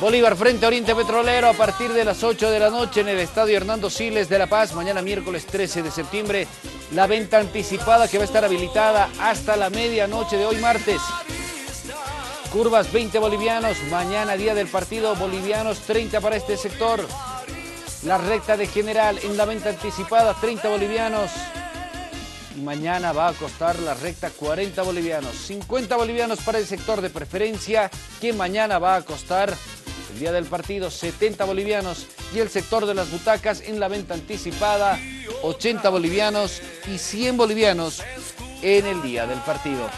Bolívar frente a Oriente Petrolero a partir de las 8 de la noche en el Estadio Hernando Siles de La Paz. Mañana miércoles 13 de septiembre. La venta anticipada que va a estar habilitada hasta la medianoche de hoy martes. Curvas 20 bolivianos. Mañana día del partido bolivianos 30 para este sector. La recta de general en la venta anticipada 30 bolivianos. Y mañana va a costar la recta 40 bolivianos. 50 bolivianos para el sector de preferencia que mañana va a costar el día del partido 70 bolivianos y el sector de las butacas en la venta anticipada 80 bolivianos y 100 bolivianos en el día del partido.